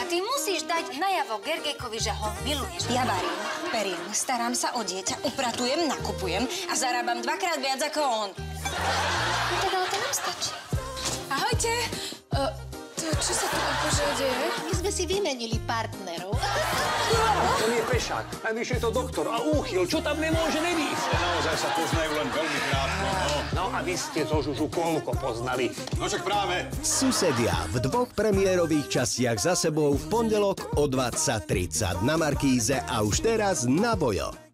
Zuzka, ty musíš dať najavo Gergejkovi, že ho miluješ. Ja varím, perím, starám sa o dieťa, upratujem, nakupujem a zarábam dvakrát viac ako on. No tak ale to nám stačí. Ahojte. Uh, to, čo sa tu akože deje? My sme si vymenili partnerov. On je pešák, najvyššie je to doktor a úchyl, čo tam nemôže nevísť. Naozaj sa poznajú len veľmi krátko, a vy ste to Žužu koľko poznali? No však práve. Susedia v dvoch premiérových častiach za sebou v pondelok o 20.30 na Markíze a už teraz na Vojo.